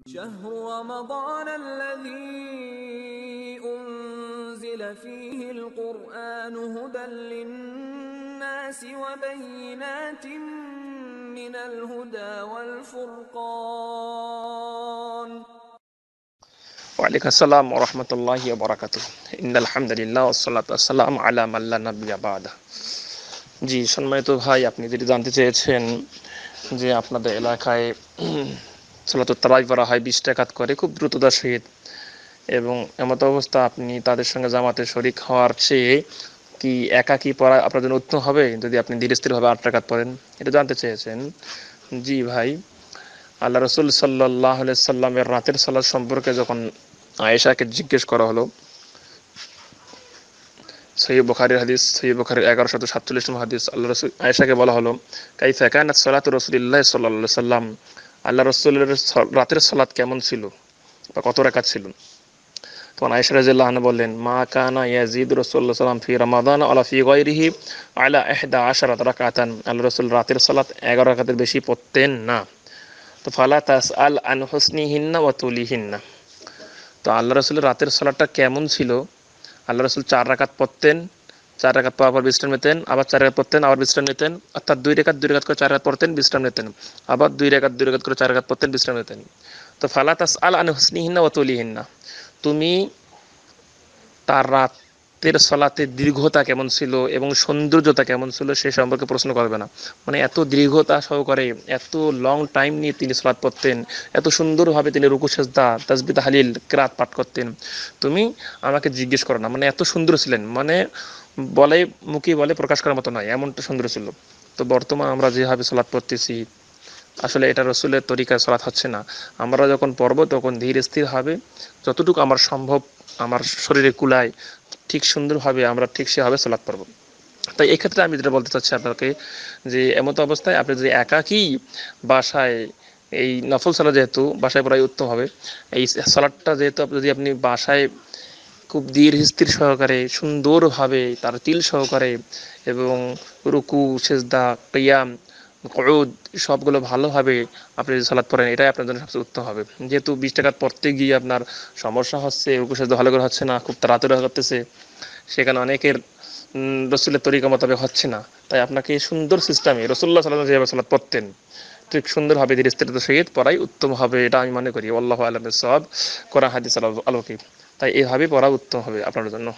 شهر رمضان الذي أنزل فيه القرآن هدى للناس وبينات من الهدى والفرقان ওয়ালাইকুম আসসালাম ওরহমতুল্লাহি বরাকাত ইন আলহামদুলিল্লাহ ওসালাত আসসালাম আলা মাল্লা নবিয়া বাদা জি সম্মানিত ভাই আপনি যদি জানতে চেয়েছেন যে আপনাদের এলাকায় সালাত তারাই করা হয়, বিশ টাকাত করে, খুব দ্রুততার সহিত এবং এমত অবস্থা আপনি তাদের সঙ্গে জামাতে শরিক হওয়ার চেয়ে কি একা কি পড়া আপনার জন্য উত্তম হবে? যদি আপনি ধীরে স্থিরভাবে আট টাকাত পড়েন, এটা জানতে চেয়েছেন। জি ভাই, আল্লাহ রসুল সাল্লাহ সাল্লামের রাতের সালাদ সম্পর্কে যখন আয়েশাকে জিজ্ঞেস করা হলো সৈয়দ বুখারির হাদিস সৈয়দ বুখারির এগারো শত সাতচল্লিশ হাদিস, আল্লাহ রসুল আয়েশাকে বলা হলো কাই ফেকানাত সলাত রসুলিল্লাহ সাল্লাহ সাল্লাম আল্লাহ রসুলের রাতের সালাত কেমন ছিল? বা কত রেখাত ছিল? তখন আয়েশা রাজিয়াল্লাহ বললেন, মা কানা ইয়াজিদ রসুল্লাহ সাল্লাম ফি রমাদান আলা ফি গৈরিহি আলা এহদা আশারাত রাকাতান। আল্লাহ রসুল রাতের সালাত এগারো রাকাতের বেশি পড়তেন না। তো ফালা তাস আল আন হোসনি হিন্না ও তুলি হিন্না তো আল্লাহ রসুলের রাতের সালাদটা কেমন ছিল? আল্লাহ রসুল চার রাকাত পড়তেন। চার রেখাত পর আবার বিশ্রাম নিতেন, আবার চার রেখাত পড়তেন, আবার বিশ্রাম নিতেন। অর্থাৎ দুই রেখাত দুই রেখাত করে চার রেখাত পড়তেন, বিশ্রাম নিতেন। আবার দুই রেখাত দুই রেখাত করে চার রেখাত পড়তেন, বিশ্রাম নিতেন। তো ফালা তাস আল আন না ও হিন্না তুমি তার রাতের সলাতে দীর্ঘতা কেমন ছিল এবং সৌন্দর্যতা কেমন ছিল সে সম্পর্কে প্রশ্ন করবে না। মানে এত দীর্ঘতা সহকারে, এত লং টাইম নিয়ে তিনি সলাৎ পড়তেন, এত সুন্দরভাবে তিনি রুকু, সেজদা তাজবিদ হালিল ক্রাত পাঠ করতেন। তুমি আমাকে জিজ্ঞেস করো না মানে এত সুন্দর ছিলেন মানে বলে, মুখে বলে প্রকাশ করার মতো নয়, এমনটা সুন্দর ছিল। তো বর্তমান আমরা যেভাবে সলাৎ পড়তেছি, আসলে এটা রসুলের তরিকায় সলাৎ হচ্ছে না। আমরা যখন পড়ব তখন ধীর স্থির হবে যতটুকু আমার সম্ভব আমার শরীরে কুলায় ঠিক সুন্দরভাবে আমরা ঠিক সেভাবে সলাৎ পড়ব। তাই এই ক্ষেত্রে আমি যেটা বলতে চাচ্ছি আপনাকে, যে এমত অবস্থায় আপনি যদি একাকী বাসায় এই নফল সালা যেহেতু বাসায় পড়াই উত্তম হবে, এই সালাদটা যেহেতু যদি আপনি বাসায় খুব ধীর স্থির সহকারে, সুন্দরভাবে তার তিল সহকারে এবং রুকু, সেজদা কিয়াম কউদ, সবগুলো ভালোভাবে আপনি যদি সালাদ পড়েন, এটাই আপনার জন্য সবচেয়ে উত্তম হবে। যেহেতু বিশ টাকা পড়তে গিয়ে আপনার সমস্যা হচ্ছে, রুকু সেজদা ভালো করে হচ্ছে না, খুব তাড়াতাড়ি করতেছে সেখানে অনেকের রসুলের তরিকা মোতাবেক হচ্ছে না। তাই আপনাকে সুন্দর সিস্টেমে রসুল্লাহ সাল্লাম যেভাবে সালাদ পড়তেন। ঠিক সুন্দরভাবে ধীরে স্থির সহিত পড়াই উত্তম হবে, এটা আমি মনে করি। আল্লাহ আলমের সব কোরআন, হাদিস আলো- আলোকে তাই এইভাবে পড়া উত্তম হবে আপনার জন্য।